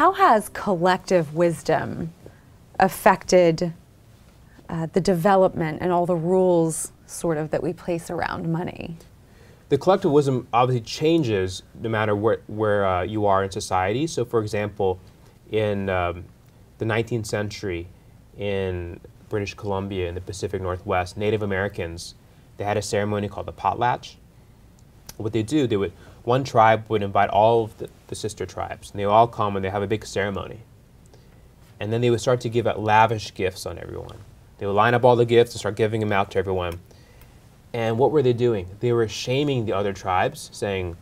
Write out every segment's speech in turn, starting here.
How has collective wisdom affected uh, the development and all the rules sort of that we place around money? The collective wisdom obviously changes no matter where, where uh, you are in society. So, for example, in um, the 19th century, in British Columbia in the Pacific Northwest, Native Americans, they had a ceremony called the potlatch. What they do, they would one tribe would invite all of the, the sister tribes, and they all come and they have a big ceremony. And then they would start to give out lavish gifts on everyone. They would line up all the gifts and start giving them out to everyone. And what were they doing? They were shaming the other tribes, saying,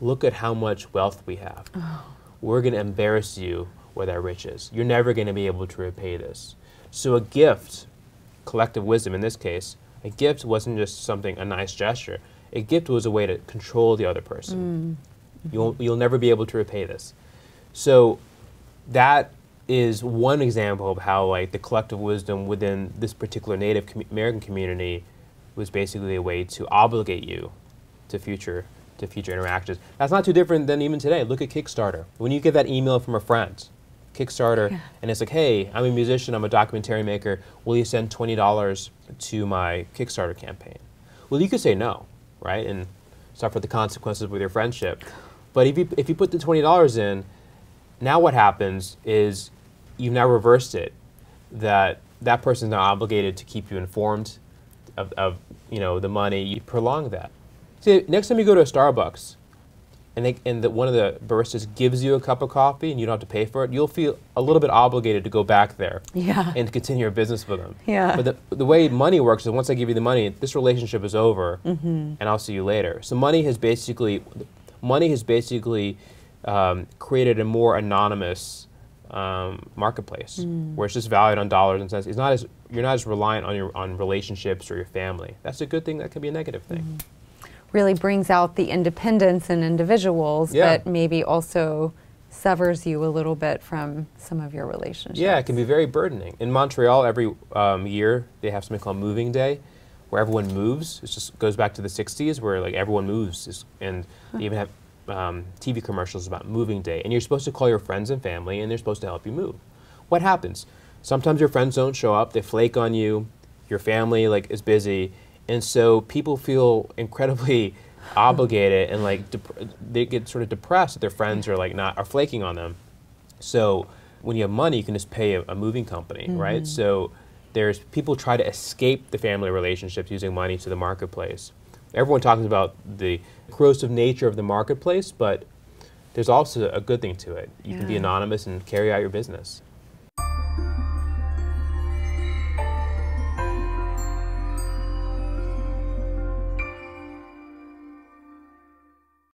Look at how much wealth we have. Oh. We're going to embarrass you with our riches. You're never going to be able to repay this. So, a gift, collective wisdom in this case, a gift wasn't just something, a nice gesture. A gift was a way to control the other person. Mm. You'll, you'll never be able to repay this. So, that is one example of how like the collective wisdom within this particular Native com American community was basically a way to obligate you to future to future interactions. That's not too different than even today. Look at Kickstarter. When you get that email from a friend, Kickstarter, yeah. and it's like, hey, I'm a musician, I'm a documentary maker. Will you send twenty dollars to my Kickstarter campaign? Well, you could say no, right, and suffer the consequences with your friendship. But if you if you put the twenty dollars in, now what happens is you've now reversed it. That that person is now obligated to keep you informed of, of you know the money, you prolong that. See, next time you go to a Starbucks, and they, and the, one of the baristas gives you a cup of coffee and you don't have to pay for it, you'll feel a little bit obligated to go back there yeah. and continue your business with them. Yeah. But the, the way money works is once I give you the money, this relationship is over, mm -hmm. and I'll see you later. So money has basically, money has basically um, created a more anonymous um, marketplace mm. where it's just valued on dollars and cents. It's not as you're not as reliant on your on relationships or your family. That's a good thing. That can be a negative thing. Mm. Really brings out the independence in individuals, yeah. but maybe also severs you a little bit from some of your relationships. Yeah, it can be very burdening. In Montreal, every um, year they have something called Moving Day, where everyone moves. It just goes back to the '60s, where like everyone moves, and they even have um, TV commercials about moving day, and you're supposed to call your friends and family, and they're supposed to help you move. What happens? Sometimes your friends don't show up; they flake on you. Your family like is busy, and so people feel incredibly obligated and like they get sort of depressed that their friends are like not are flaking on them. So when you have money, you can just pay a, a moving company, mm -hmm. right? So there's people try to escape the family relationships using money to the marketplace. Everyone talks about the corrosive nature of the marketplace, but there's also a good thing to it. You yeah. can be anonymous and carry out your business.